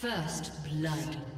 First blood.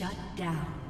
Shut down.